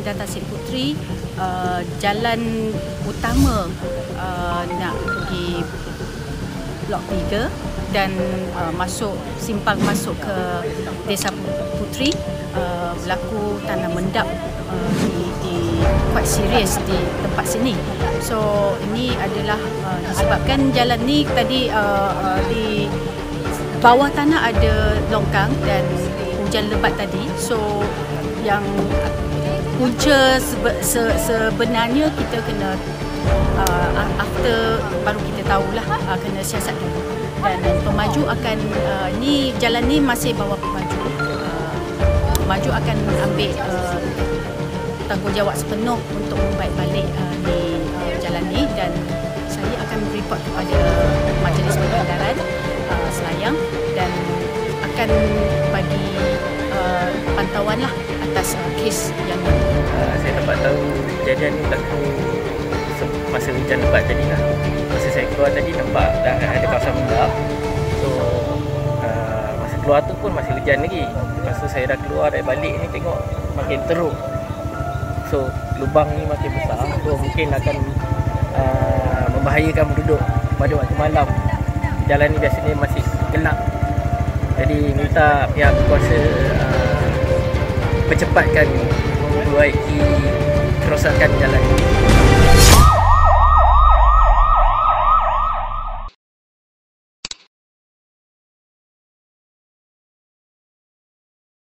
Tasik Puteri uh, jalan utama uh, nak pergi Blok 3 dan uh, masuk simpang masuk ke Desa Puteri uh, berlaku tanah mendap uh, di, di quite serious di tempat sini. So ini adalah uh, disebabkan jalan ni tadi uh, uh, di bawah tanah ada longkang dan hujan lebat tadi. So yang punca sebe, se, sebenarnya kita kena uh, after baru kita tahulah uh, kena siasat dulu. Dan pemaju akan uh, ni jalan ni masih bawa pemaju. Uh, pemaju akan ambil uh, tanggungjawab sepenuh untuk membaik balik uh, di uh, jalan ni. Dan saya akan report kepada majlis pengandaran uh, Selayang. Dan akan pantauan lah atas uh, kes yang. Uh, saya dapat tahu kejadian ni berlaku masa hujan lebat tadi lah. Masa saya keluar tadi nampak dah ada kawasan mendap So uh, masa keluar tu pun masih hujan lagi. Lepas tu saya dah keluar dari balik ni tengok makin teruk. So lubang ni makin besar. So mungkin akan uh, membahayakan penduduk pada waktu malam. Jalan ni biasanya masih gelap. Jadi minta pihak berkuasa uh, Percepatkan memperbaiki kerosakan jalan ini